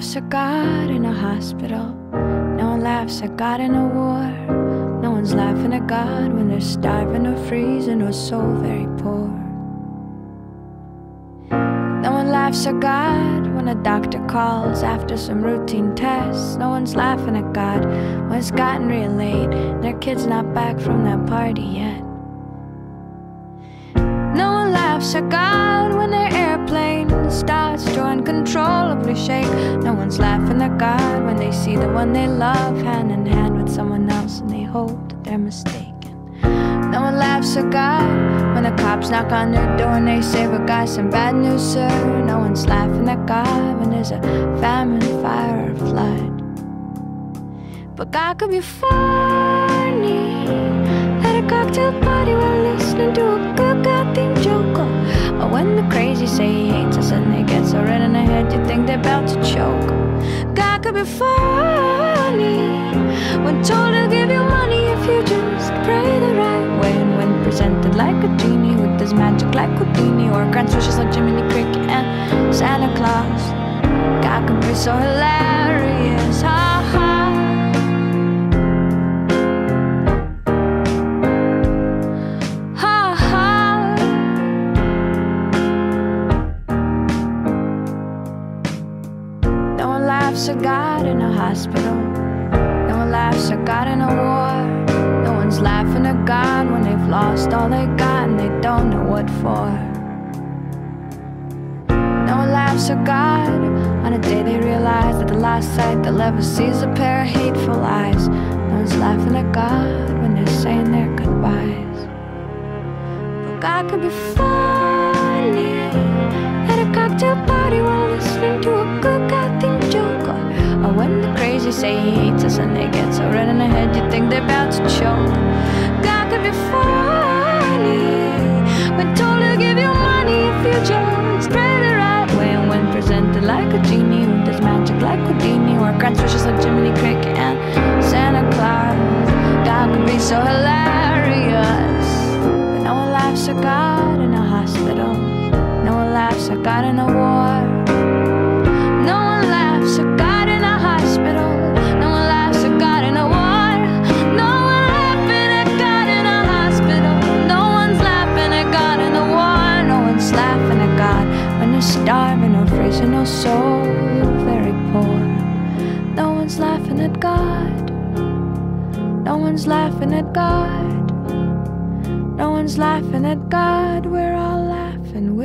laughs at God in a hospital. No one laughs at God in a war. No one's laughing at God when they're starving or freezing or so very poor. No one laughs at God when a doctor calls after some routine tests. No one's laughing at God when it's gotten real late and their kid's not back from that party yet. No one laughs at God uncontrollably shake. No one's laughing at God when they see the one they love hand in hand with someone else and they hope that they're mistaken. No one laughs at God when the cops knock on their door and they say, We got some bad news, sir. No one's laughing at God when there's a famine, fire, or flood. But God could be funny at a cocktail party while listening to a good God themed joke. When the crazy say he hates us and they get so red in could be funny when told to give you money if you just pray the right way. And when presented like a genie who does magic like Houdini or grants wishes like Jiminy Cricket and Santa Claus. God could be so hilarious. Ha laughs at God in a hospital. No one laughs at God in a war. No one's laughing at God when they've lost all they got and they don't know what for. No one laughs at God on a day they realize that the last sight they'll ever see is a pair of hateful eyes. No one's laughing at God when they're saying their goodbyes. But God could be funny say he hates us and they get so red in the head you think they're about to choke. God could be funny when told to give you money if you just pray the right way. And when presented like a genie who does magic like Houdini or grants wishes like Jiminy Cricket and Santa Claus. God could be so hilarious. But no one laughs at God in a hospital. No one laughs at God in a war. Laughing at God when they're starving or freezing or so very poor. No one's laughing at God. No one's laughing at God. No one's laughing at God. We're all laughing.